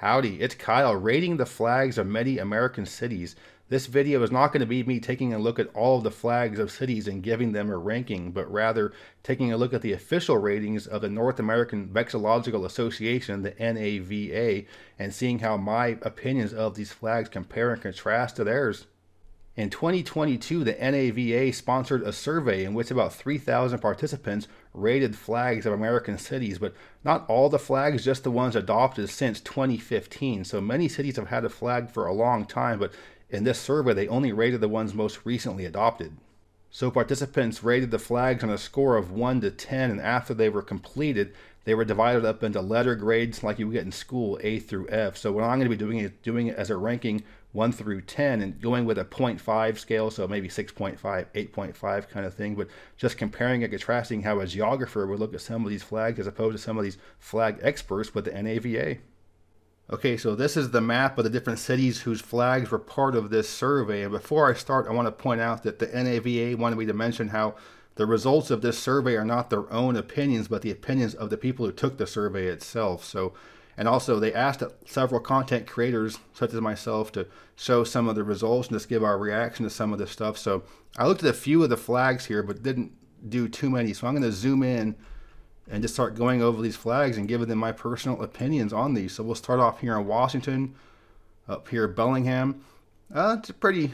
Howdy, it's Kyle rating the flags of many American cities. This video is not going to be me taking a look at all of the flags of cities and giving them a ranking, but rather taking a look at the official ratings of the North American Vexillological Association, the NAVA, and seeing how my opinions of these flags compare and contrast to theirs. In 2022, the NAVA sponsored a survey in which about 3,000 participants rated flags of American cities, but not all the flags, just the ones adopted since 2015. So many cities have had a flag for a long time, but in this survey, they only rated the ones most recently adopted. So participants rated the flags on a score of 1 to 10, and after they were completed, they were divided up into letter grades like you get in school, A through F. So what I'm going to be doing is doing it as a ranking 1 through 10 and going with a 0.5 scale, so maybe 6.5, 8.5 kind of thing, but just comparing and contrasting how a geographer would look at some of these flags as opposed to some of these flag experts with the NAVA. Okay, so this is the map of the different cities whose flags were part of this survey. And before I start, I want to point out that the NAVA wanted me to mention how the results of this survey are not their own opinions, but the opinions of the people who took the survey itself. So, and also they asked several content creators, such as myself, to show some of the results and just give our reaction to some of this stuff. So I looked at a few of the flags here, but didn't do too many. So I'm going to zoom in and just start going over these flags and giving them my personal opinions on these. So we'll start off here in Washington, up here Bellingham. Uh, it's a pretty,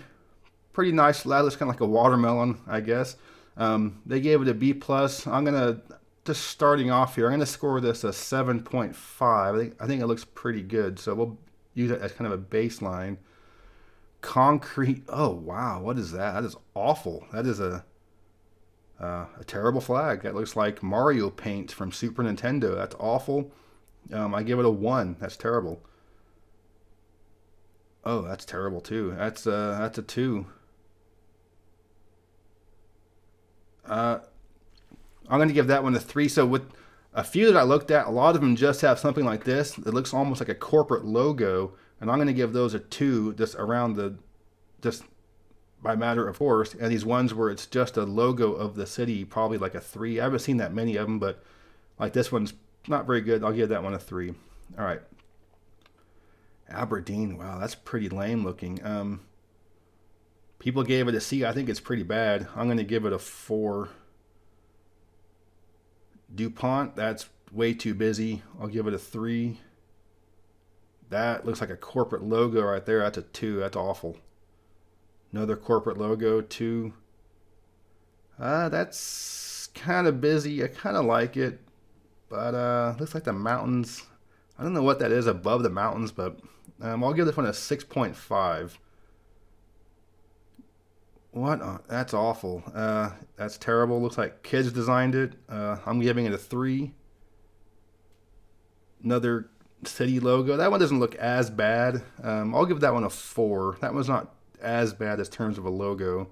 pretty nice flag. Looks kind of like a watermelon, I guess. Um, they gave it a B plus. I'm gonna just starting off here. I'm gonna score this a 7.5. I think I think it looks pretty good. So we'll use it as kind of a baseline. Concrete. Oh wow, what is that? That is awful. That is a uh, a terrible flag. That looks like Mario paint from Super Nintendo. That's awful. Um, I give it a one. That's terrible. Oh, that's terrible too. That's uh, that's a two. Uh, I'm going to give that one a three. So with a few that I looked at, a lot of them just have something like this. It looks almost like a corporate logo, and I'm going to give those a two, just around the, just by matter of course. And these ones where it's just a logo of the city, probably like a three. I haven't seen that many of them, but like this one's not very good. I'll give that one a three. All right. Aberdeen. Wow, that's pretty lame looking. Um, People gave it a C. I think it's pretty bad. I'm going to give it a 4. DuPont, that's way too busy. I'll give it a 3. That looks like a corporate logo right there. That's a 2. That's awful. Another corporate logo, 2. Uh, that's kind of busy. I kind of like it. But uh, looks like the mountains. I don't know what that is above the mountains, but um, I'll give this one a 6.5. What? Uh, that's awful. Uh, that's terrible. Looks like kids designed it. Uh, I'm giving it a three. Another city logo. That one doesn't look as bad. Um, I'll give that one a four. That one's not as bad as terms of a logo.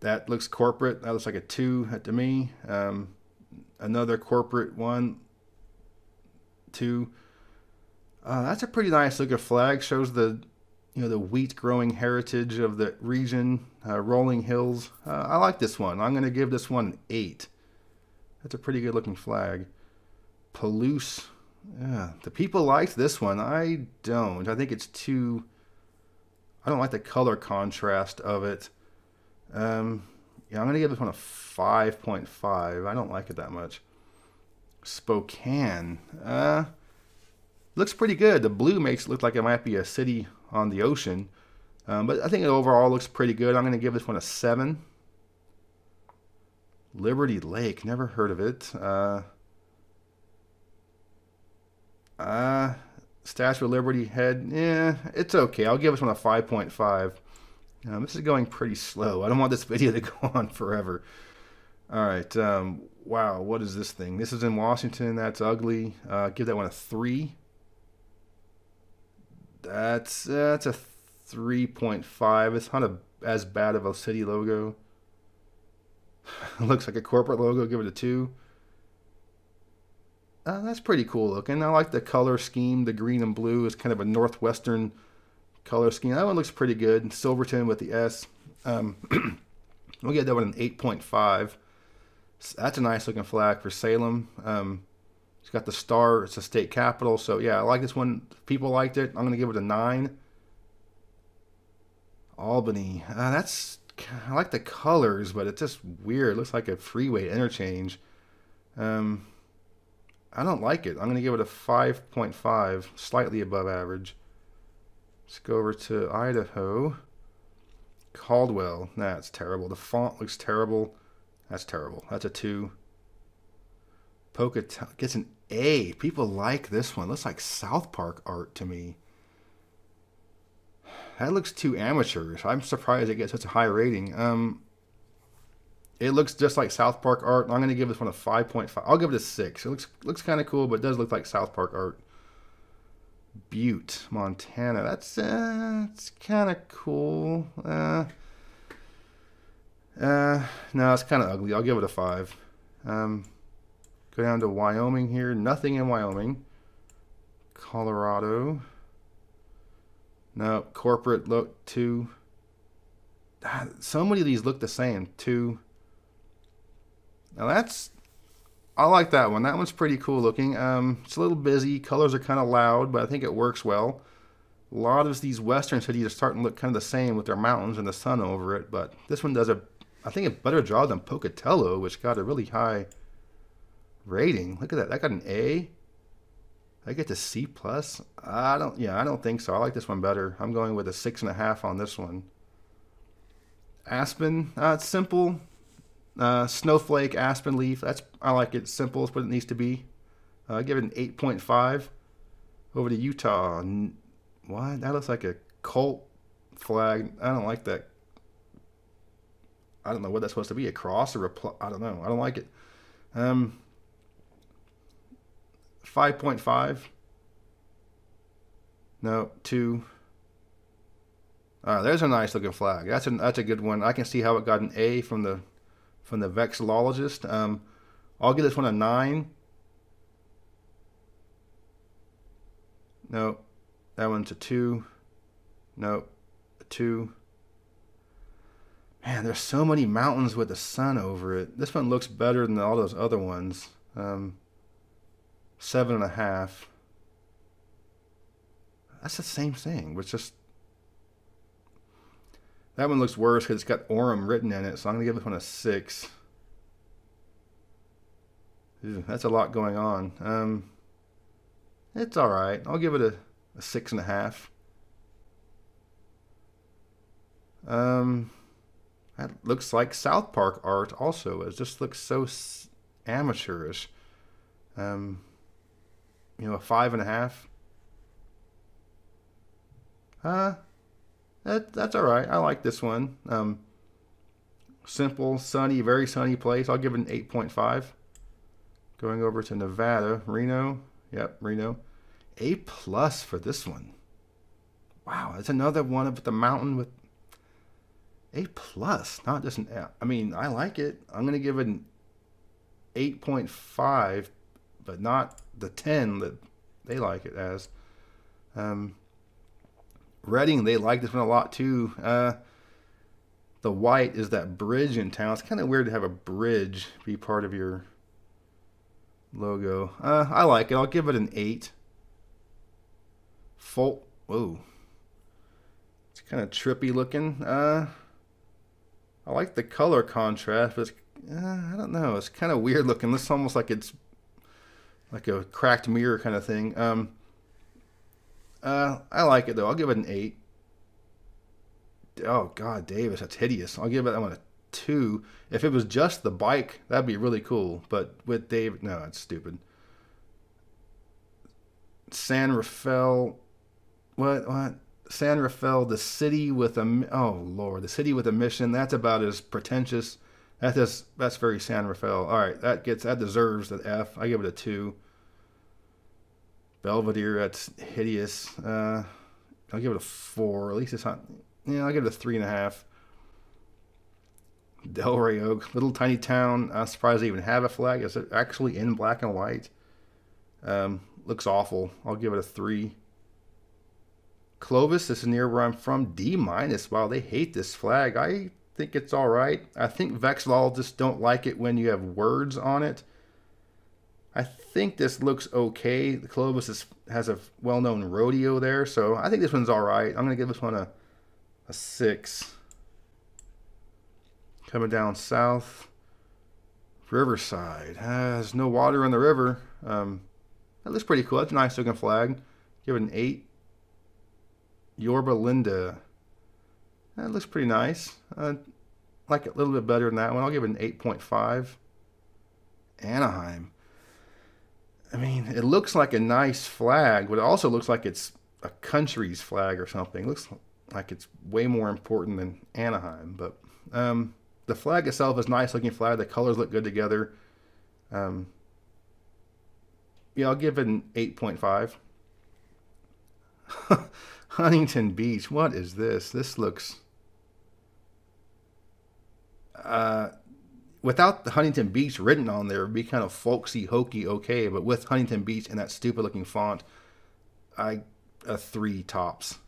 That looks corporate. That looks like a two to me. Um, another corporate one, two. Uh, that's a pretty nice looking flag. Shows the you know the wheat growing heritage of the region, uh, rolling hills. Uh, I like this one. I'm going to give this one an eight. That's a pretty good looking flag. Palouse. Yeah, the people liked this one. I don't. I think it's too. I don't like the color contrast of it. Um, yeah, I'm going to give this one a 5.5. I don't like it that much. Spokane. Uh, looks pretty good. The blue makes it look like it might be a city on the ocean. Um, but I think it overall looks pretty good. I'm going to give this one a 7. Liberty Lake, never heard of it. Uh, uh, Statue of Liberty head, yeah, it's okay. I'll give this one a 5.5. Um, this is going pretty slow. I don't want this video to go on forever. All right. Um, wow, what is this thing? This is in Washington. That's ugly. Uh, give that one a 3. That's that's a 3.5. It's not a, as bad of a city logo. looks like a corporate logo. Give it a 2. Uh, that's pretty cool looking. I like the color scheme. The green and blue is kind of a northwestern color scheme. That one looks pretty good. Silverton with the S. Um, we'll get that one an 8.5. So that's a nice looking flag for Salem. Um, It's got the star. It's a state capital. So yeah, I like this one. People liked it. I'm gonna give it a nine. Albany. Uh, that's I like the colors, but it's just weird. It looks like a freeway interchange. Um, I don't like it. I'm gonna give it a 5.5, slightly above average. Let's go over to Idaho. Caldwell. That's terrible. The font looks terrible. That's terrible. That's a two. Pocatello gets an A. People like this one. Looks like South Park art to me. That looks too amateurish. I'm surprised it gets such a high rating. Um, it looks just like South Park art. I'm going to give this one a 5.5. I'll give it a 6. It looks looks kind of cool, but it does look like South Park art. Butte, Montana. That's uh, it's kind of cool. Uh, uh, no, it's kind of ugly. I'll give it a 5. Um, Down to Wyoming here. Nothing in Wyoming. Colorado. No, corporate look two. Ah, so many of these look the same. Two. Now that's, I like that one. That one's pretty cool looking. Um, it's a little busy. Colors are kind of loud, but I think it works well. A lot of these western cities are starting to look kind of the same with their mountains and the sun over it. But this one does a, I think, a better job than Pocatello, which got a really high rating. Look at that. That got an A. I get to C plus. I don't. Yeah, I don't think so. I like this one better. I'm going with a six and a half on this one. Aspen. Uh, it's simple. Uh, snowflake aspen leaf. That's I like it. Simple. It's what it needs to be. Uh, I give it an 8.5. Over to Utah. What? That looks like a cult flag. I don't like that. I don't know what that's supposed to be. A cross or a pl- I don't know. I don't like it. Um, 5.5. No, 2. Uh, there's a nice looking flag. That's a that's a good one. I can see how it got an A from the from the vexillologist. Um, I'll give this one a nine. No, that one's a two. No, a two. Man, there's so many mountains with the sun over it. This one looks better than all those other ones. Um, seven and a half. That's the same thing, It's just that one looks worse because it's got Orem written in it, so I'm gonna give this one a six. Ew, that's a lot going on. Um, it's all right. I'll give it a, a six and a half. Um, that looks like South Park art. Also, it just looks so amateurish. Um, you know, a five and a half. Uh, that, that's all right. I like this one. Um, simple, sunny, very sunny place. I'll give it an 8.5. Going over to Nevada, Reno. Yep, Reno. A plus for this one. Wow, it's another one of the mountain with A plus, not just an. I mean, I like it. I'm gonna give it an 8.5, but not the 10 that they like it as. Um, Redding, they like this one a lot too. Uh, the white is that bridge in town. It's kind of weird to have a bridge be part of your logo. Uh, I like it. I'll give it an 8. Full. Whoa. It's kind of trippy looking. Uh, I like the color contrast, but uh, I don't know. It's kind of weird looking. This almost like it's like a cracked mirror kind of thing. Um, uh, I like it though. I'll give it an eight. Oh God, Davis, that's hideous. I'll give it that one a two. If it was just the bike, that'd be really cool. But with Davis, no, it's stupid. San Rafael, what what? San Rafael, the city with a oh lord, the city with a mission. That's about as pretentious that is that's very San Rafael. All right, that gets that deserves an F. I give it a two. Belvedere, that's hideous. Uh, I'll give it a four. At least it's not. Yeah, I'll give it a three and a half. Delray Oak, little tiny town. I'm surprised they even have a flag. Is it actually in black and white? Um, looks awful. I'll give it a three. Clovis, this is near where I'm from. D minus. Wow, they hate this flag. I think it's all right. I think Vexillologists don't like it when you have words on it. I think this looks okay. The Clovis is, has a well-known rodeo there, so I think this one's all right. I'm going to give this one a, a 6. Coming down south, Riverside. Has no water in the river. Um, that looks pretty cool. That's a nice looking flag. Give it an 8. Yorba Linda. That looks pretty nice. Uh, like it a little bit better than that one. I'll give it an 8.5. Anaheim. I mean, it looks like a nice flag, but it also looks like it's a country's flag or something. It looks like it's way more important than Anaheim. But um, the flag itself is nice looking flag. The colors look good together. Um, yeah, I'll give it an 8.5. Huntington Beach. What is this? This looks. Uh, without the Huntington Beach written on there, it'd be kind of folksy, hokey, okay. But with Huntington Beach and that stupid looking font, I a three tops.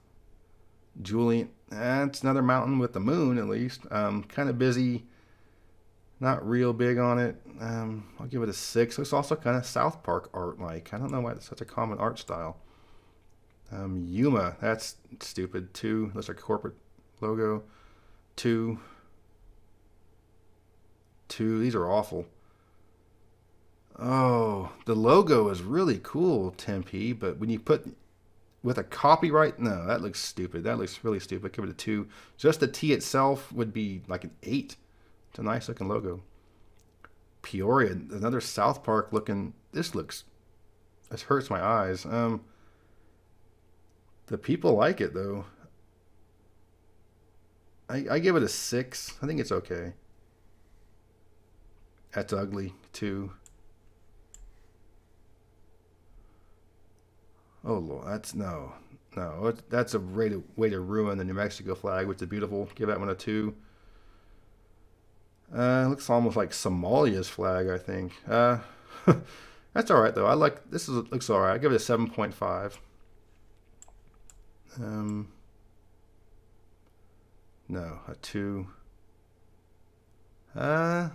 Julian, that's another mountain with the moon at least. Um, kind of busy, not real big on it. Um, I'll give it a six. It's also kind of South Park art like. I don't know why it's such a common art style. Um, Yuma, that's stupid. Two, that's a corporate logo. Two, These are awful. Oh, the logo is really cool, Tempe, but when you put with a copyright, no, that looks stupid. That looks really stupid. Give it a two. Just the T itself would be like an eight. It's a nice looking logo. Peoria, another South Park looking. This looks. This hurts my eyes. Um. The people like it though. I I give it a six. I think it's okay. That's ugly too. Oh lord, that's no, no. That's a way to way to ruin the New Mexico flag, which is beautiful. Give that one a two. Uh, looks almost like Somalia's flag, I think. Uh, that's all right though. I like this. Is looks all right. I give it a seven point five. Um, no, a two. Uh,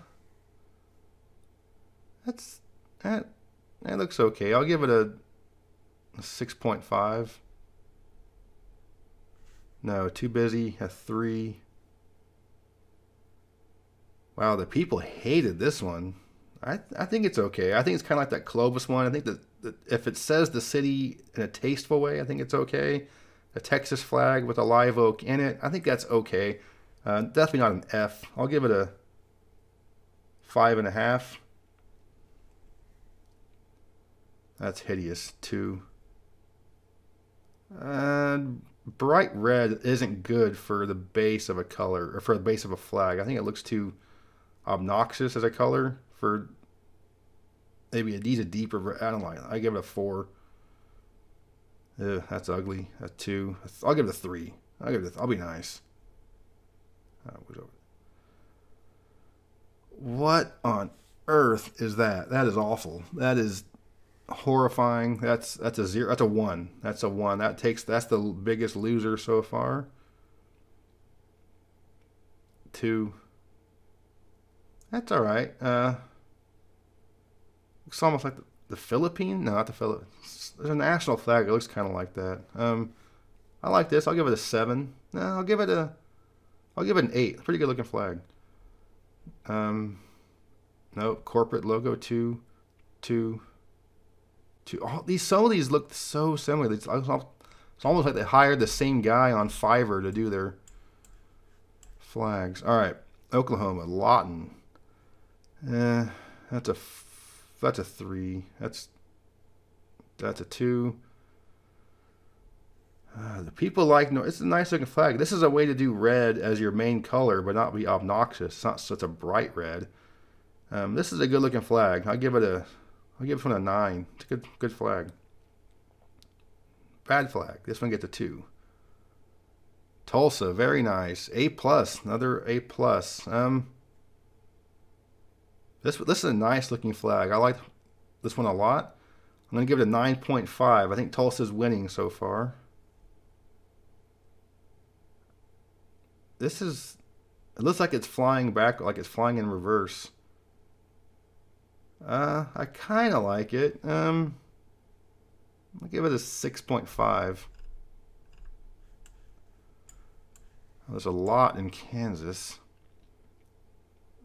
that's that. That looks okay. I'll give it a, a six point five. No, too busy. A three. Wow, the people hated this one. I I think it's okay. I think it's kind of like that Clovis one. I think that, if it says the city in a tasteful way, I think it's okay. A Texas flag with a live oak in it, I think that's okay. Uh, definitely not an F. I'll give it a five and a half. That's hideous. too. Uh, bright red isn't good for the base of a color or for the base of a flag. I think it looks too obnoxious as a color for maybe a needs a deeper. I don't like. I give it a four. That's ugly. A two. I'll give it a three. I'll give it. I'll be nice. Uh, what on earth is that? That is awful. That is horrifying. That's that's a zero. That's a one. That's a one. That takes. That's the biggest loser so far. Two. That's all right. Uh, it's almost like the, the Philippine. No, not the Philippines. There's a national flag. It looks kind of like that. Um, I like this. I'll give it a seven. No, I'll give it a. I'll give it an eight. Pretty good looking flag. Um, no corporate logo two, two, two. All these some of these look so similar. It's, it's almost like they hired the same guy on Fiverr to do their flags. All right, Oklahoma, Lawton. Eh, that's a that's a three. That's that's a two. Uh, the people like no. It's a nice looking flag. This is a way to do red as your main color, but not be obnoxious. It's not such a bright red. Um, this is a good looking flag. I'll give it a. I'll give this one a nine. It's a good good flag. Bad flag. This one gets a two. Tulsa, very nice. A plus, another A plus. Um, this this is a nice looking flag. I like this one a lot. I'm gonna give it a 9.5. I think Tulsa's winning so far. This is. It looks like it's flying back, like it's flying in reverse. Uh, I kind of like it. Um, I'll give it a 6.5. There's a lot in Kansas.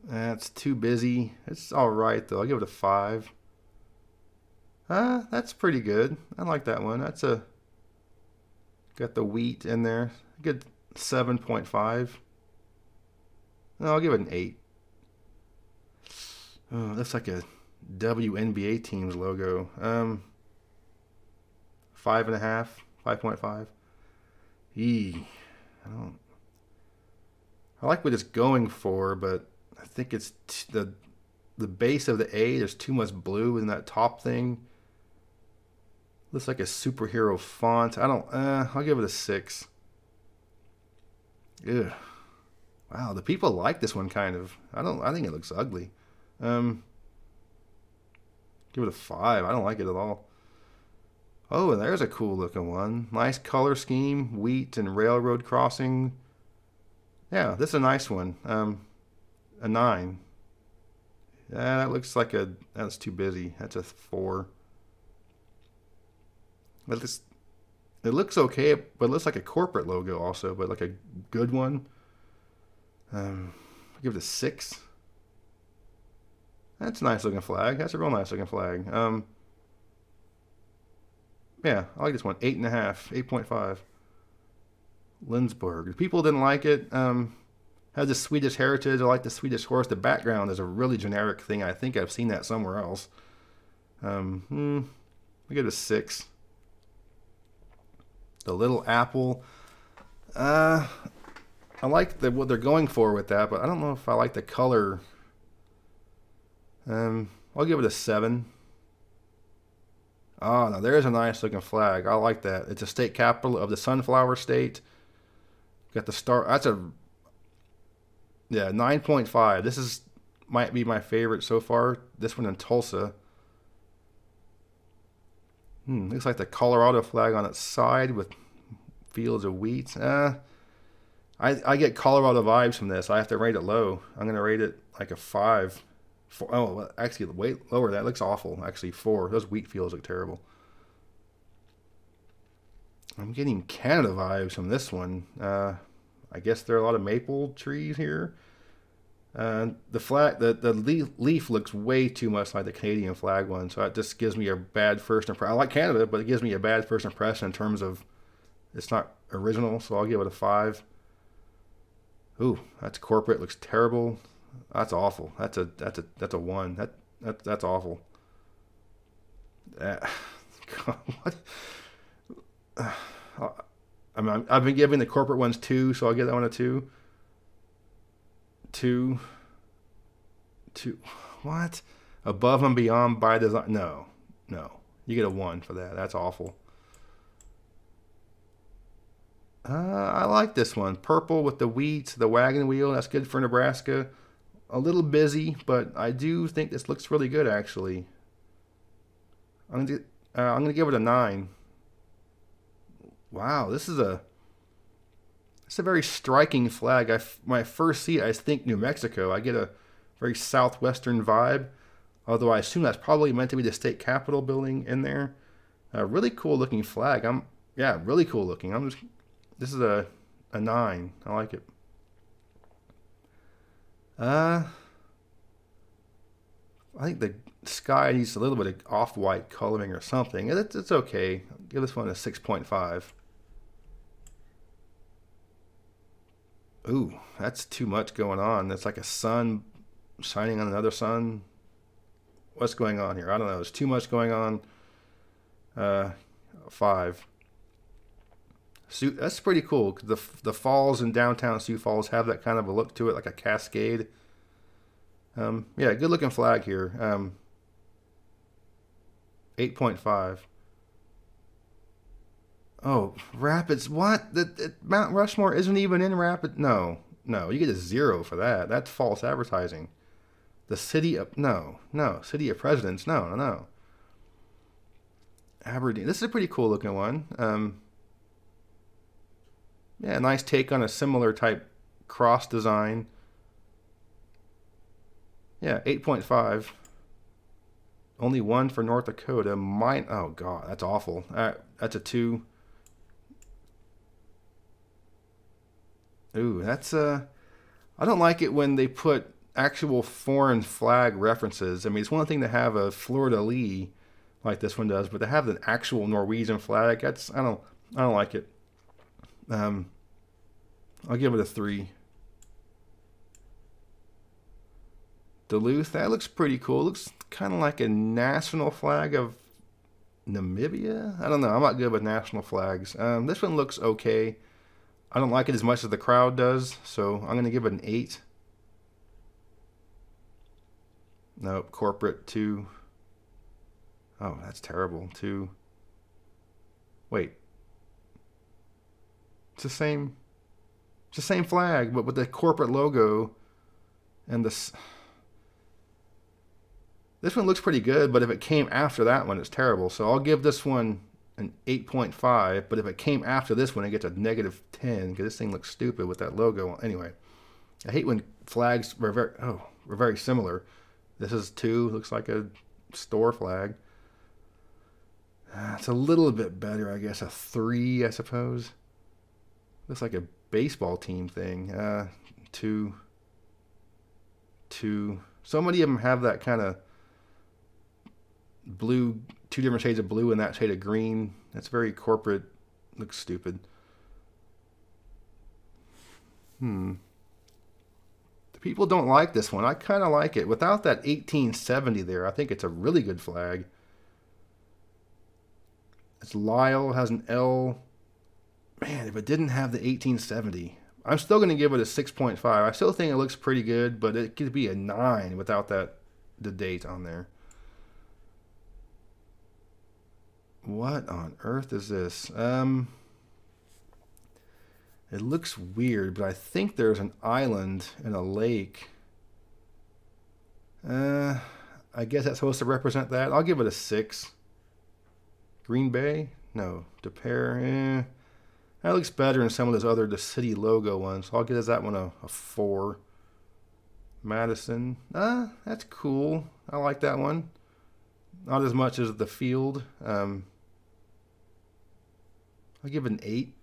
That's too busy. It's all right though. I'll give it a five. Uh, that's pretty good. I like that one. That's a got the wheat in there. Good 7.5. No, I'll give it an eight. Oh, that's like a WNBA team's logo. Um, five and a half, five point five. E, I don't. I like what it's going for, but I think it's the the base of the A. There's too much blue in that top thing. Looks like a superhero font. I don't. Uh, I'll give it a six. Ugh. Wow, the people like this one kind of. I don't. I think it looks ugly. Um. Give it a five. I don't like it at all. Oh, and there's a cool looking one. Nice color scheme. Wheat and railroad crossing. Yeah, this is a nice one. Um, a nine. Yeah, that looks like a. That's too busy. That's a four. But this, it looks okay, but it looks like a corporate logo also, but like a good one. Um, I'll give it a six. That's a nice looking flag. That's a real nice looking flag. Um, yeah, I like this one. Eight and a half, 8.5. Lindsborg. People didn't like it. Um, has the Swedish heritage. I like the Swedish horse. The background is a really generic thing. I think I've seen that somewhere else. Um, hmm, I give it a six. The little apple. Uh, I like the, what they're going for with that, but I don't know if I like the color. Um, I'll give it a seven. Oh, now there's a nice looking flag. I like that. It's a state capital of the Sunflower State. Got the star. That's a yeah, 9.5. This is might be my favorite so far. This one in Tulsa. Hmm, looks like the Colorado flag on its side with fields of wheat. Uh, I, I get Colorado vibes from this. I have to rate it low. I'm going to rate it like a 5. Four, oh, actually, way lower. That looks awful. Actually, 4. Those wheat fields look terrible. I'm getting Canada vibes from this one. Uh, I guess there are a lot of maple trees here. Uh, the flag, the, the leaf, leaf looks way too much like the Canadian flag one, so it just gives me a bad first impression. I like Canada, but it gives me a bad first impression in terms of it's not original, so I'll give it a five. Ooh, that's corporate. Looks terrible. That's awful. That's a that's a that's a one. That that that's awful. Uh, what? Uh, I mean, I've been giving the corporate ones two, so I'll give that one a two. Two. Two. What? Above and beyond by design? No, no. You get a one for that. That's awful. Uh, I like this one. Purple with the wheat, the wagon wheel. That's good for Nebraska. A little busy, but I do think this looks really good, actually. I'm gonna, uh, I'm gonna give it a nine. Wow, this is a it's a very striking flag. I when I first see it, I think New Mexico. I get a very southwestern vibe, although I assume that's probably meant to be the state capitol building in there. A really cool looking flag. I'm yeah, really cool looking. I'm just this is a a nine. I like it. Uh, I think the sky needs a little bit of off-white coloring or something. It's, it's okay. I'll give this one a 6.5. Ooh, that's too much going on. That's like a sun shining on another sun. What's going on here? I don't know. There's too much going on. Uh, five. Sioux, that's pretty cool. The the falls in downtown Sioux Falls have that kind of a look to it, like a cascade. Um, yeah, good looking flag here. Um, 8.5. Oh, Rapids. What? The, the, Mount Rushmore isn't even in Rapid. No, no. You get a zero for that. That's false advertising. The city of. No, no. City of Presidents. No, no, no. Aberdeen. This is a pretty cool looking one. Um, yeah, nice take on a similar type cross design. Yeah, 8.5. Only one for North Dakota. Minot. Oh God, that's awful. Right, that's a two. Ooh, that's uh. I don't like it when they put actual foreign flag references. I mean, it's one thing to have a fleur-de-lis like this one does, but to have an actual Norwegian flag, that's I don't I don't like it. Um, I'll give it a three. Duluth, that looks pretty cool. It looks kind of like a national flag of Namibia. I don't know. I'm not good with national flags. Um, this one looks okay. I don't like it as much as the crowd does, so I'm going to give it an 8. Nope, corporate 2. Oh, that's terrible. 2. Wait. It's the same it's the same flag, but with the corporate logo and this. This one looks pretty good, but if it came after that one, it's terrible. So I'll give this one an 8.5, but if it came after this one, it gets a negative 10 because this thing looks stupid with that logo. Anyway, I hate when flags were very, oh, were very similar. This is two, looks like a store flag. Uh, it's a little bit better, I guess, a three, I suppose. Looks like a baseball team thing. Uh, two, two. So many of them have that kind of blue, two different shades of blue and that shade of green. That's very corporate. Looks stupid. Hmm. The people don't like this one. I kind of like it. Without that 1870 there, I think it's a really good flag. It's Lyle, has an L man, if it didn't have the 1870, I'm still going to give it a 6.5. I still think it looks pretty good, but it could be a 9 without that the date on there. What on earth is this? Um, it looks weird, but I think there's an island and a lake. Uh, I guess that's supposed to represent that. I'll give it a 6. Green Bay? No. De Pere? Eh. That looks better than some of those other the city logo ones. I'll give that one a, a four. Madison, ah, that's cool. I like that one. Not as much as the field. Um, I'll give it an eight.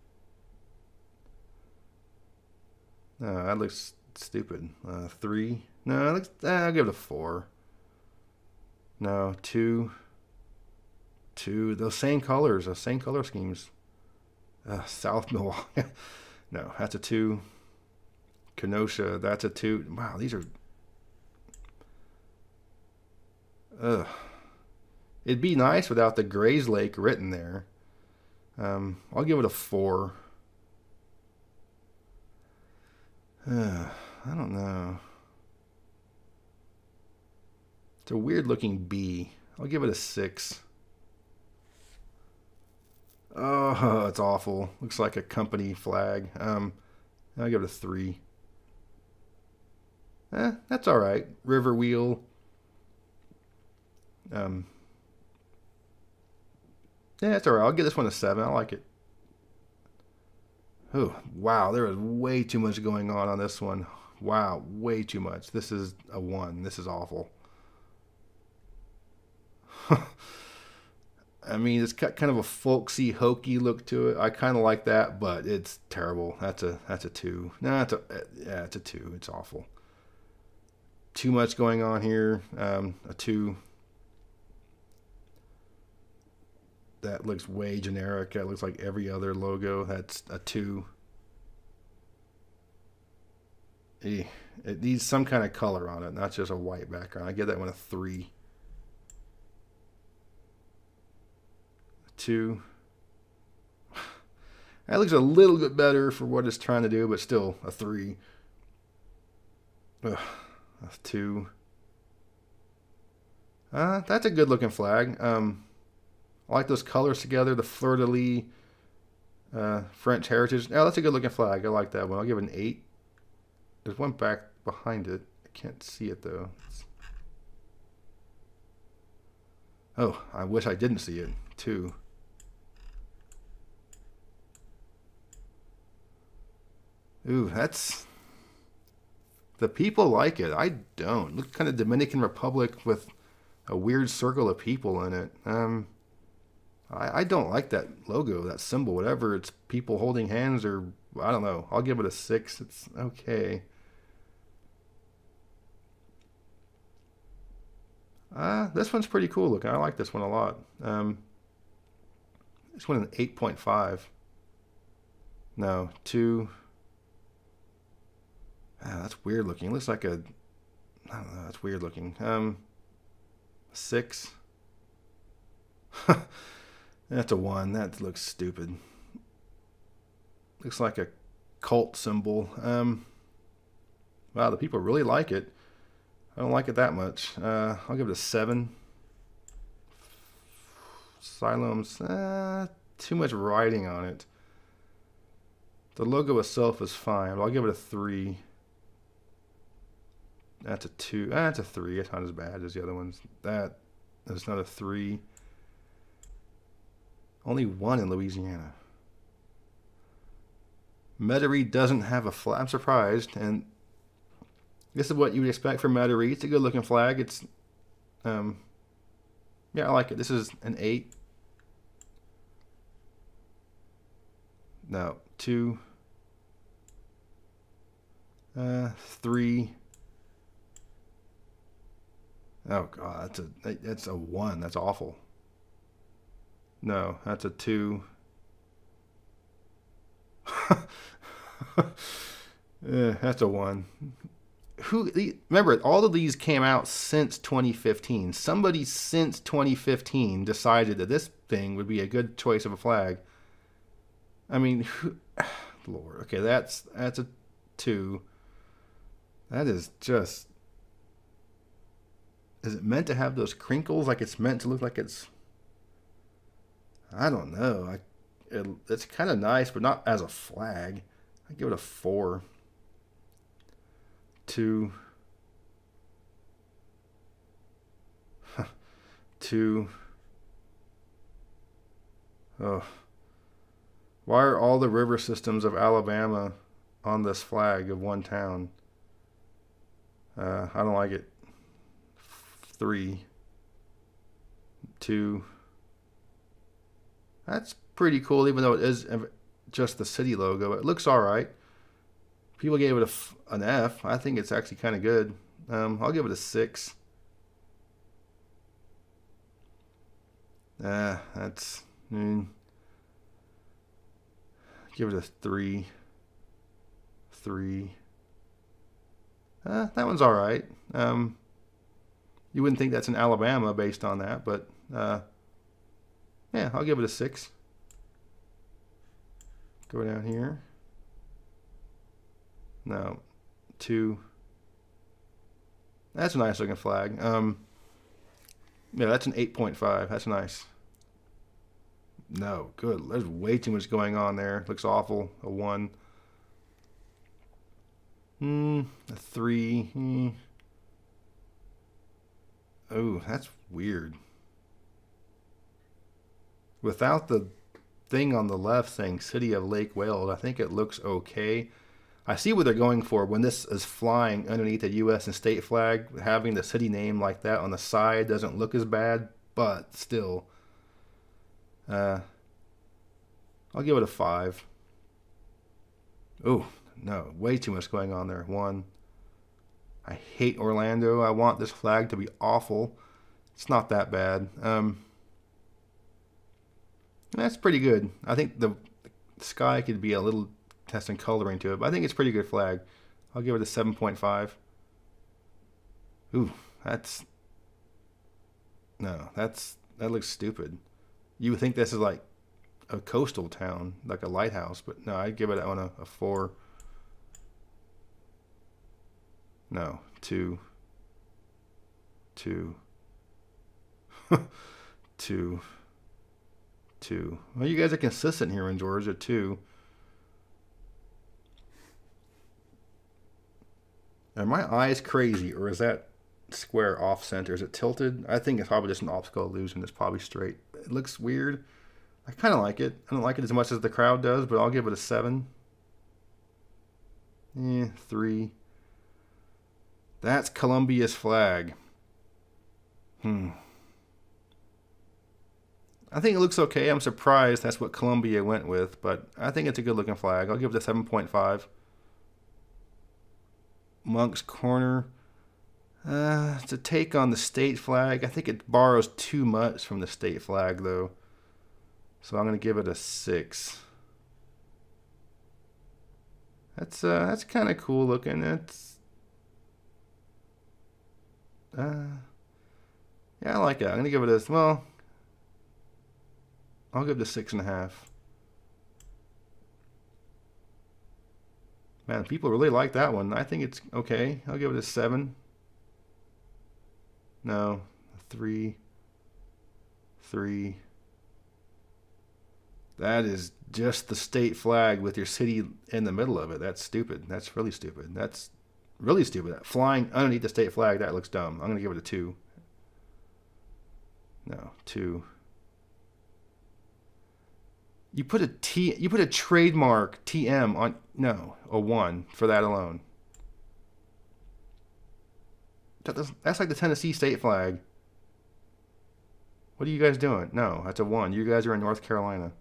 No, that looks stupid. Uh, three. No, looks, eh, I'll give it a four. No, two. Two. Those same colors, those same color schemes. Uh, South Milwaukee. no, that's a two. Kenosha, that's a two. Wow, these are. Ugh. It'd be nice without the Grayslake written there. Um, I'll give it a four. Uh, I don't know. It's a weird looking B. I'll give it a six. Oh, it's awful. Looks like a company flag. Um, I'll give it a three. Eh, that's all right. River wheel. Um, yeah, that's all right. I'll give this one a seven. I like it. Oh, wow. There is way too much going on on this one. Wow, way too much. This is a one. This is awful. I mean, it's got kind of a folksy, hokey look to it. I kind of like that, but it's terrible. That's a that's a two. No, that's a yeah, it's a two. It's awful. Too much going on here. Um, a two. That looks way generic. That looks like every other logo. That's a two. Eh, it needs some kind of color on it, not just a white background. I give that one a three. Two. That looks a little bit better for what it's trying to do, but still a three. Ugh, a two. Uh, that's a good looking flag. Um, I like those colors together. The fleur de lis, uh, French heritage. Yeah, that's a good looking flag. I like that one. I'll give it an eight. There's one back behind it. I can't see it though. Oh, I wish I didn't see it. Two. Ooh, that's the people like it. I don't. Look kind of Dominican Republic with a weird circle of people in it. Um, I, I don't like that logo, that symbol, whatever. It's people holding hands or I don't know. I'll give it a six. It's okay. Uh, this one's pretty cool looking. I like this one a lot. Um, this one an 8.5. No, 2. Ah, that's weird looking. It looks like a... I don't know. That's weird looking. Um, 6. that's a 1. That looks stupid. Looks like a cult symbol. Um, wow, the people really like it. I don't like it that much. Uh, I'll give it a 7. Siloam's uh, too much writing on it. The logo itself is fine, but I'll give it a 3. That's a 2. Ah, that's a 3. It's not as bad as the other ones. That That is not a 3. Only one in Louisiana. Metairie doesn't have a flag. I'm surprised, and this is what you would expect from Metairie. It's a good looking flag. It's, um, yeah, I like it. This is an 8. No, 2. Uh, 3. Oh god, that's a that's a 1. That's awful. No, that's a 2. yeah, that's a 1 who remember all of these came out since 2015 somebody since 2015 decided that this thing would be a good choice of a flag i mean who, lord okay that's that's a two that is just is it meant to have those crinkles like it's meant to look like it's i don't know. I, it, it's kind of nice but not as a flag. I give it a four. Two, two, oh, why are all the river systems of Alabama on this flag of one town? Uh, I don't like it. Three, two. That's pretty cool, even though it is just the city logo. It looks all right people gave it a, an F. I think it's actually kind of good. Um, I'll give it a six. Uh, that's. I mean, give it a three. Three. Uh, that one's all right. Um, you wouldn't think that's in Alabama based on that, but uh, yeah, I'll give it a six. Go down here. No. Two. That's a nice looking flag. Um, yeah, that's an 8.5. That's nice. No, good. There's way too much going on there. Looks awful. A 1. Hmm, a 3. Hmm. Oh, that's weird. Without the thing on the left saying City of Lake Wales, I think it looks okay. I see what they're going for when this is flying underneath a U.S. and state flag. Having the city name like that on the side doesn't look as bad, but still. Uh, I'll give it a five. Oh, no, way too much going on there. One. I hate Orlando. I want this flag to be awful. It's not that bad. Um, that's pretty good. I think the sky could be a little test some coloring to it. But I think it's pretty good flag. I'll give it a 7.5. Ooh, that's... No, that's that looks stupid. You would think this is like a coastal town, like a lighthouse, but no, I'd give it on a, a 4. No, 2. 2. 2. 2. Well, you guys are consistent here in Georgia, 2. Are my eyes crazy, or is that square off center? Is it tilted? I think it's probably just an optical illusion. It's probably straight. It looks weird. I kind of like it. I don't like it as much as the crowd does, but I'll give it a seven. Eh, three. That's Columbia's flag. Hmm. I think it looks okay. I'm surprised that's what Columbia went with, but I think it's a good looking flag. I'll give it a 7.5. Moncks Corner. Uh, it's a take on the state flag. I think it borrows too much from the state flag, though. So I'm going to give it a 6. That's uh, that's kind of cool looking. It's uh, yeah, I like it. I'm gonna give it a well. I'll give it a six and a half. Man, people really like that one. I think it's okay. I'll give it a seven. No, three, three. That is just the state flag with your city in the middle of it. That's stupid. That's really stupid. That's really stupid. Flying underneath the state flag, that looks dumb. I'm going to give it a two. No, two. You put a T, you put a trademark TM on, no, a one for that alone. that's like the Tennessee state flag. What are you guys doing? No, that's a one. You guys are in North Carolina.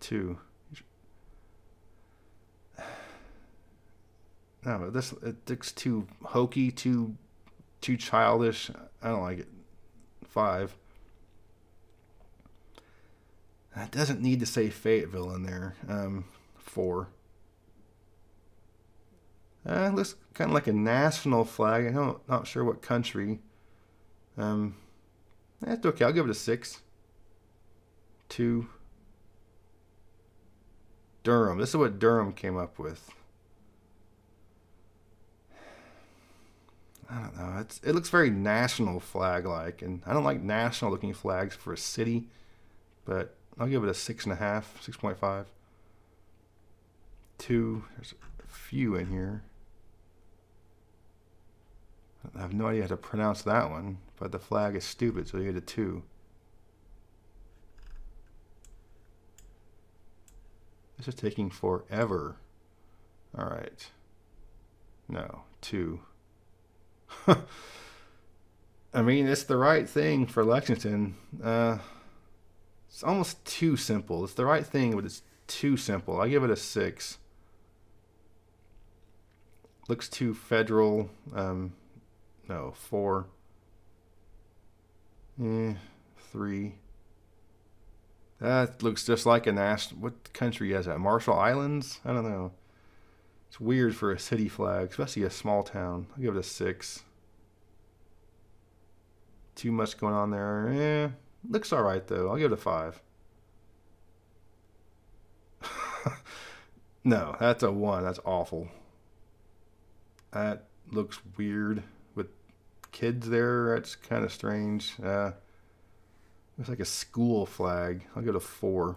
Two. No, this it looks too hokey, too too childish. I don't like it. Five. It doesn't need to say Fayetteville in there. Um, four. Uh, looks kind of like a national flag. I'm not, not sure what country. Um, that's okay. I'll give it a six. Two. Durham. This is what Durham came up with. It's it looks very national flag like, and I don't like national looking flags for a city, but I'll give it a six and a half, six point five. Two. There's a few in here. I have no idea how to pronounce that one, but the flag is stupid, so you get a two. This is taking forever. All right. No, two. I mean, it's the right thing for Lexington. Uh, it's almost too simple. It's the right thing, but it's too simple. I give it a six. Looks too federal. Um, no, four. Eh, three. That looks just like a national. What country is that? Marshall Islands? I don't know. It's weird for a city flag, especially a small town. I'll give it a six. Too much going on there. Eh, looks all right though. I'll give it a five. no, that's a one. That's awful. That looks weird with kids there. That's kind of strange. Uh, it's like a school flag. I'll give it a four.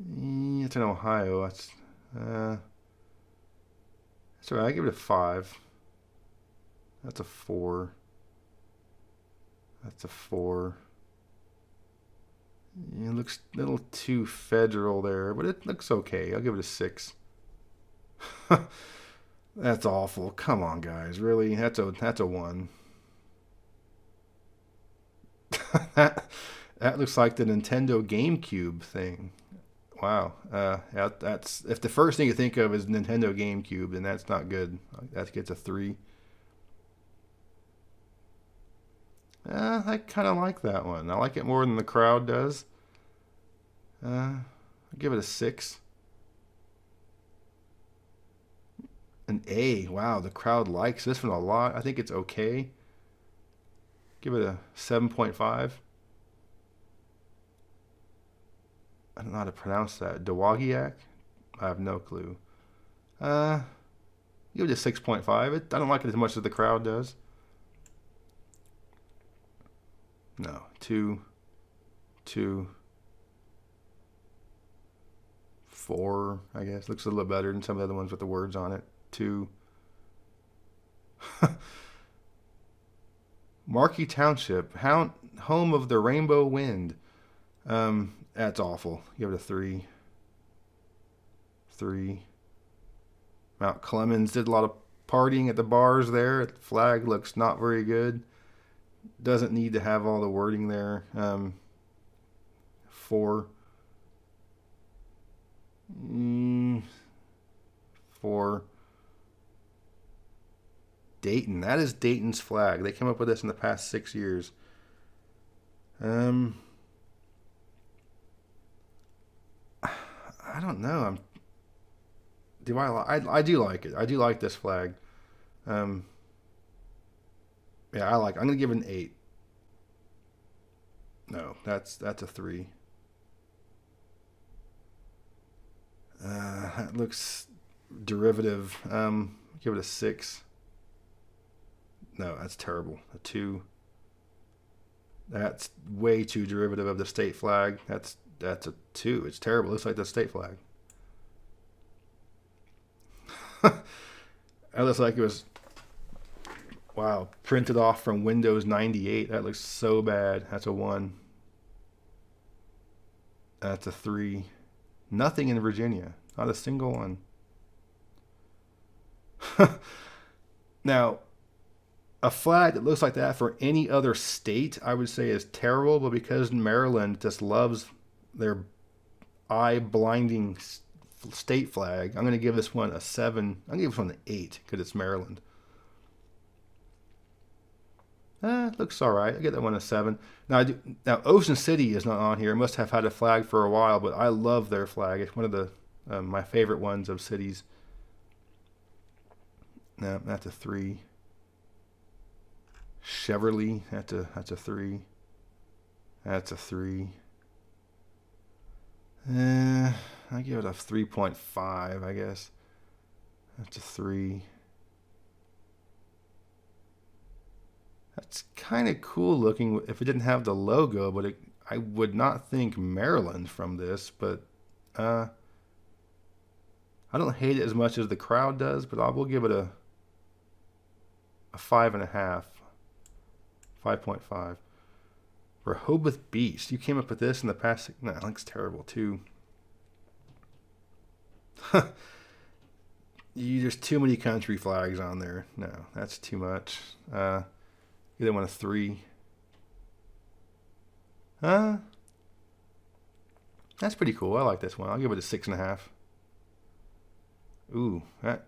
It's in Ohio. That's uh, right. I give it a five. That's a four. That's a four. It looks a little too federal there, but it looks okay. I'll give it a six. that's awful. Come on, guys. Really? That's a that's a one. that that looks like the Nintendo GameCube thing. Wow. Uh, that, that's if the first thing you think of is Nintendo GameCube, then that's not good. That gets a three. Uh, I kind of like that one. I like it more than the crowd does. Uh, I'll give it a six. An A. Wow, the crowd likes this one a lot. I think it's okay. Give it a 7.5. I don't know how to pronounce that. Dowagiac? I have no clue. Uh, give it a 6.5. I don't like it as much as the crowd does. No, two, two, four, I guess. Looks a little better than some of the other ones with the words on it. Two. Markey Township, home of the Rainbow Wind. Um, that's awful. Give it a three. Three. Mount Clemens did a lot of partying at the bars there. The flag looks not very good. Doesn't need to have all the wording there. Um, four. Mm, four. Dayton. That is Dayton's flag. They came up with this in the past six years. Um, I don't know. I'm. Do I, I? I do like it. I do like this flag. Um. Yeah, I like. I'm gonna give it an eight. No, that's that's a three. Uh, that looks derivative. Um, give it a six. No, that's terrible. A two. That's way too derivative of the state flag. That's that's a two. It's terrible. It looks like the state flag. that looks like it was wow printed off from Windows 98. That looks so bad. That's a one. That's a three. Nothing in Virginia. Not a single one. now, a flag that looks like that for any other state, I would say is terrible. But because Maryland just loves their eye blinding state flag, I'm going to give this one a seven. I'm going to give this one an eight because it's Maryland. Eh, looks all right. I get that one a seven. Now, do, now Ocean City is not on here. It must have had a flag for a while, but I love their flag. It's one of the um, my favorite ones of cities. No, that's a three. Chevrolet, that's a that's a three. That's a three. Uh, I give it a 3.5, I guess. That's a three. That's kind of cool looking if it didn't have the logo, but it, I would not think Maryland from this, but uh, I don't hate it as much as the crowd does, but I will give it a a five and a half. 5.5. Rehoboth Beach. You came up with this in the past. That looks terrible too. you, there's too many country flags on there. No, that's too much. Uh, either one of three. Huh? That's pretty cool. I like this one. I'll give it a six and a half. Ooh, that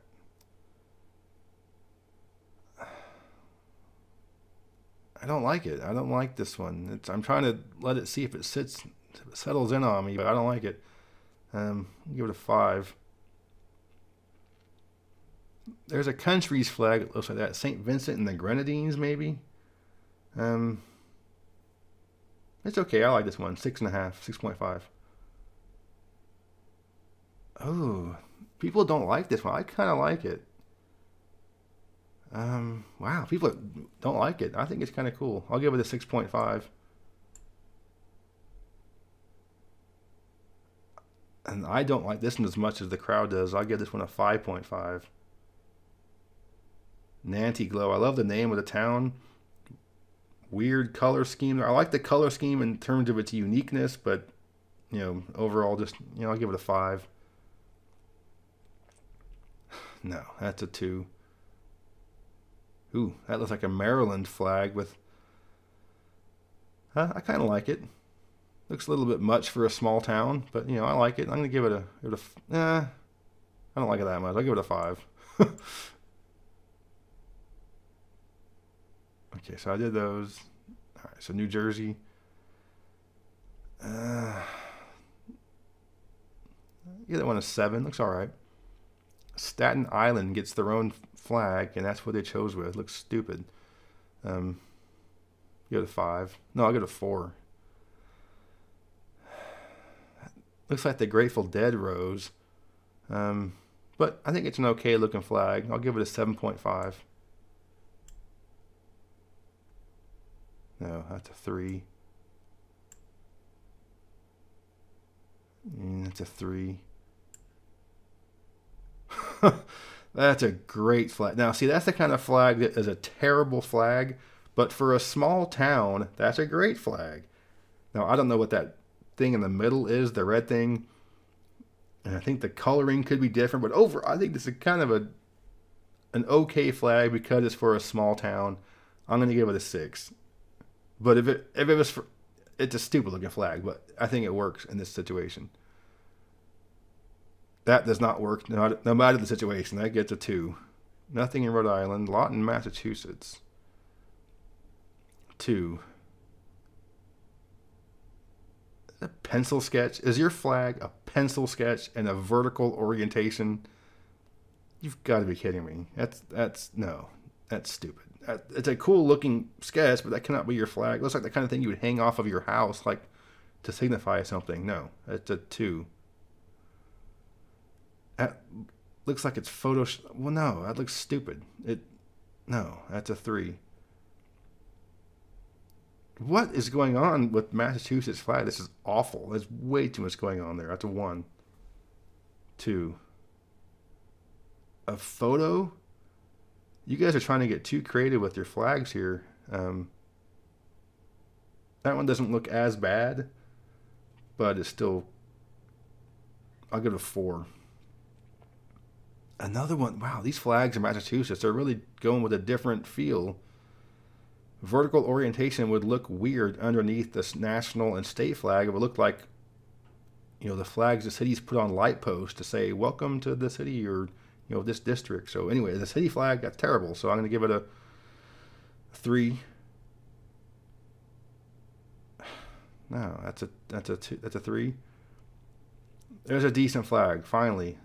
I don't like it. I don't like this one. It's, I'm trying to let it see if it sits, if it settles in on me, but I don't like it. Um, give it a five. There's a country's flag that looks like that. St. Vincent and the Grenadines, maybe. Um, it's okay. I like this one. Six and a half, six point five. Oh, people don't like this one. I kind of like it. Um, wow, people don't like it. I think it's kind of cool. I'll give it a 6.5. And I don't like this one as much as the crowd does. I'll give this one a 5.5. Nanty Glo. I love the name of the town. Weird color scheme. I like the color scheme in terms of its uniqueness, but you know, overall, just you know, I'll give it a five. No, that's a two. Ooh, that looks like a Maryland flag with. Huh, I kind of like it. Looks a little bit much for a small town, but you know I like it. I'm gonna give it a give it a. Eh, I don't like it that much. I'll give it a five. okay, so I did those. All right, so New Jersey. Uh, yeah, that one a seven. Looks all right. Staten Island gets their own flag, and that's what they chose with. looks stupid. Um, go to five. No, I'll go to four. Looks like the Grateful Dead rose. Um, but I think it's an okay looking flag. I'll give it a 7.5. No, that's a 3. Mm, that's a 3. that's a great flag. Now, see, that's the kind of flag that is a terrible flag, but for a small town, that's a great flag. Now, I don't know what that thing in the middle is, the red thing. And I think the coloring could be different, but over, I think this is kind of a an okay flag because it's for a small town. I'm gonna give it a six. But if it if it was for, it's a stupid looking flag, but I think it works in this situation. That does not work no, no matter the situation. That gets a two. Nothing in Rhode Island. Lot in Massachusetts. Two. A pencil sketch. Is your flag a pencil sketch and a vertical orientation? You've got to be kidding me. That's that's no. That's stupid. It's a cool looking sketch, but that cannot be your flag. It looks like the kind of thing you would hang off of your house, like to signify something. No, it's a two. That looks like it's photo. Well, no, that looks stupid. It. No, that's a three. What is going on with Massachusetts flag? This is awful. There's way too much going on there. That's a one. Two. A photo? You guys are trying to get too creative with your flags here. Um, that one doesn't look as bad, but it's still. I'll give it a four. Another one. Wow, these flags in Massachusetts—they're really going with a different feel vertical orientation would look weird underneath this national and state flag. It would look like, you know, the flags the cities put on light posts to say "Welcome to the city" or you know this district. So anyway, the city flag that's terrible. So I'm going to give it a three. No, that's a that's a two, that's a three. There's a decent flag finally.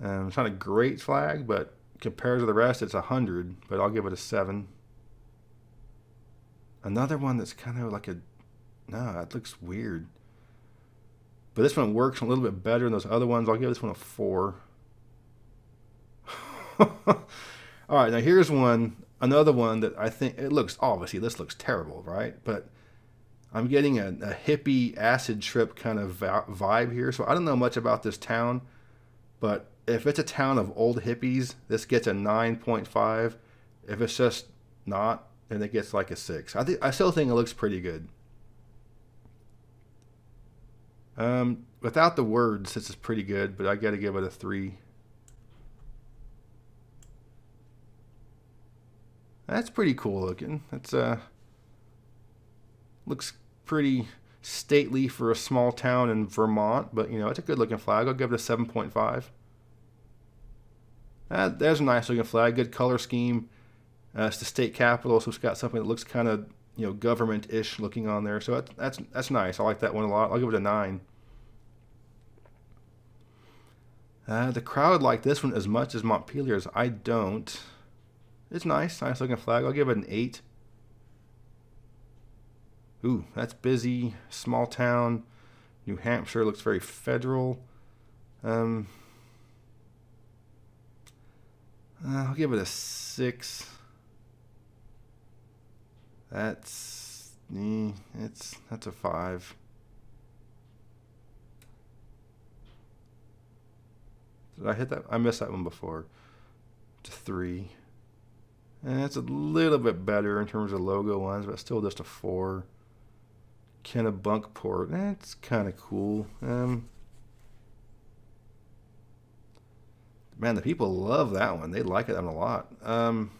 Um, it's not a great flag, but compared to the rest, it's a hundred. But I'll give it a seven. Another one that's kind of like a no, it looks weird. But this one works a little bit better than those other ones. I'll give this one a four. All right, now here's one, another one that I think it looks obviously this looks terrible, right? But I'm getting a, a hippie acid trip kind of vibe here. So I don't know much about this town, but if it's a town of old hippies, this gets a 9.5. If it's just not, then it gets like a six. I think I still think it looks pretty good. Um, without the words, this is pretty good, but I got to give it a three. That's pretty cool looking. That's uh looks pretty stately for a small town in Vermont, but you know it's a good looking flag. I'll give it a seven point five. Uh, there's a nice looking flag, good color scheme. Uh, it's the state capital, so it's got something that looks kind of you know government-ish looking on there. So that, that's that's nice. I like that one a lot. I'll give it a nine. Uh, the crowd like this one as much as Montpelier's. I don't. It's nice, nice looking flag. I'll give it an eight. Ooh, that's busy. Small town. New Hampshire looks very federal. Um, uh, I'll give it a six. That's me. It's that's a five. Did I hit that? I missed that one before. It's a three. And it's a little bit better in terms of logo ones, but still just a four. Kennebunkport. That's kind of cool. Um, man, the people love that one. They like it a lot. Um,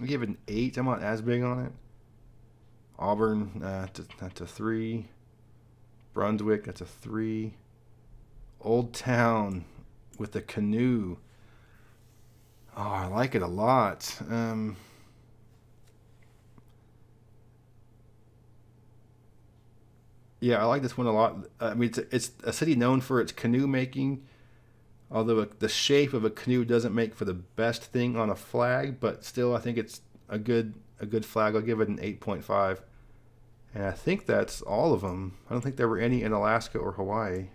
I give it an eight. I'm not as big on it. Auburn, uh, to, that's a three. Brunswick, that's a three. Old Town with the canoe. Oh, I like it a lot. Um, yeah, I like this one a lot. I mean, it's a, it's a city known for its canoe making although the shape of a canoe doesn't make for the best thing on a flag, but still I think it's a good a good flag. I'll give it an 8.5. And I think that's all of them. I don't think there were any in Alaska or Hawaii.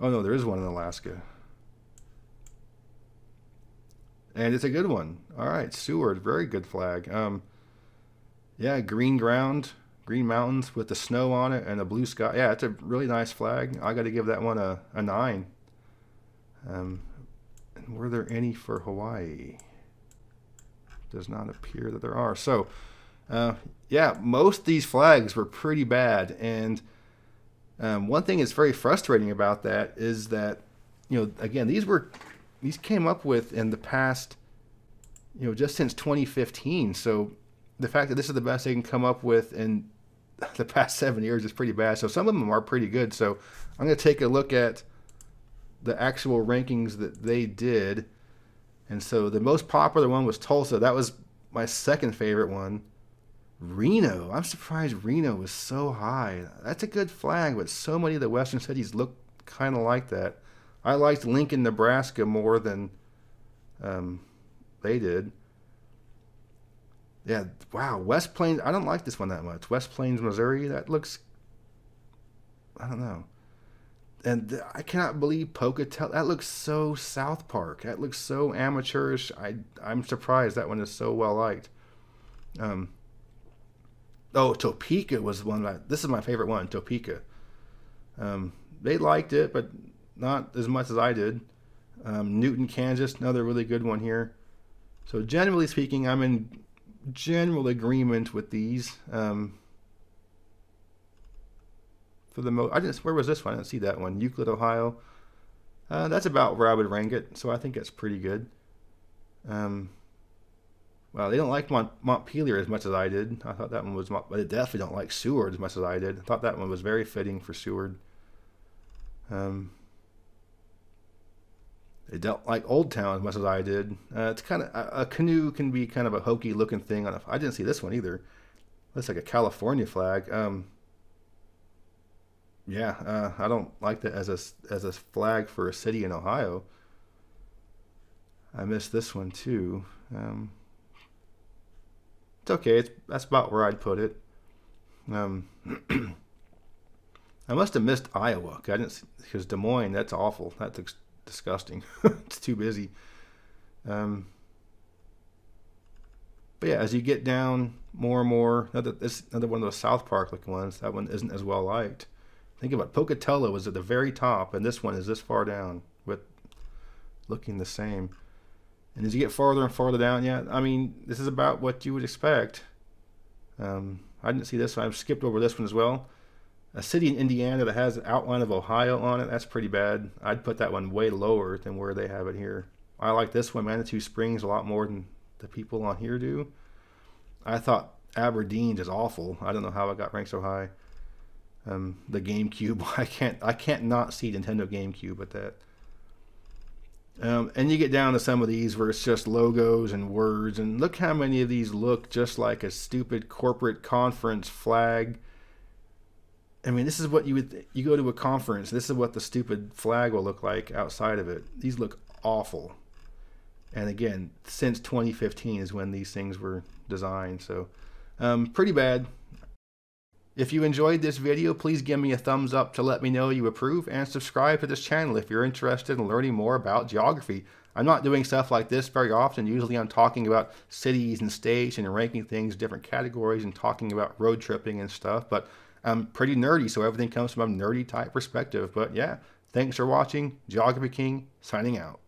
Oh no, there is one in Alaska. And it's a good one. All right, Seward, very good flag. Um, yeah, green ground, green mountains with the snow on it and a blue sky. Yeah, it's a really nice flag. I got to give that one a, a nine. Um, were there any for Hawaii? Does not appear that there are. So, uh, yeah, most these flags were pretty bad. And Um, one thing that's very frustrating about that is that, you know, again, these were, these came up with in the past, you know, just since 2015. So the fact that this is the best they can come up with in the past seven years is pretty bad. So some of them are pretty good. So I'm going to take a look at the actual rankings that they did. And so the most popular one was Tulsa. That was my second favorite one. Reno. I'm surprised Reno was so high. That's a good flag, but so many of the western cities look kind of like that. I liked Lincoln, Nebraska more than um, they did. Yeah, wow. West Plains. I don't like this one that much. West Plains, Missouri. That looks. I don't know. And I cannot believe Pocatello. That looks so South Park. That looks so amateurish. I I'm surprised that one is so well liked. Um, Oh, Topeka was one. My, this is my favorite one, Topeka. Um, they liked it, but not as much as I did. Um, Newton, Kansas, another really good one here. So generally speaking, I'm in general agreement with these. Um, for the most, I just where was this one? I didn't see that one. Euclid, Ohio. Uh, that's about where I would rank it. So I think it's pretty good. Um, well, they don't like Mont- Montpelier as much as I did. I thought that one was, but they definitely don't like Seward as much as I did. I thought that one was very fitting for Seward. Um, they don't like Old Town as much as I did. Uh, it's kind of a, a, canoe can be kind of a hokey looking thing. I didn't see this one either. Looks like a California flag. Um, yeah, uh, I don't like that as a as a flag for a city in Ohio. I missed this one too. Um, it's okay. It's that's about where I'd put it. Um, I must have missed Iowa. I didn't because Des Moines. That's awful. That looks disgusting. it's too busy. Um, but yeah, as you get down more and more, another this another one of those South Park looking ones. That one isn't as well liked. Think about it. Pocatello was at the very top, and this one is this far down with looking the same. And as you get farther and farther down, yeah, I mean, this is about what you would expect. Um, I didn't see this one. I've skipped over this one as well. A city in Indiana that has an outline of Ohio on it, that's pretty bad. I'd put that one way lower than where they have it here. I like this one, Manitou Springs, a lot more than the people on here do. I thought Aberdeen is awful. I don't know how it got ranked so high. Um, the GameCube, I can't, I can't not see Nintendo GameCube at that. Um, and you get down to some of these where it's just logos and words, and look how many of these look just like a stupid corporate conference flag. I mean, this is what you would you go to a conference. This is what the stupid flag will look like outside of it. These look awful. And again, since 2015 is when these things were designed, so um, pretty bad. If you enjoyed this video, please give me a thumbs up to let me know you approve and subscribe to this channel if you're interested in learning more about geography. I'm not doing stuff like this very often. Usually I'm talking about cities and states and ranking things, different categories and talking about road tripping and stuff, but I'm pretty nerdy, so everything comes from a nerdy type perspective. But yeah, thanks for watching. Geography King signing out.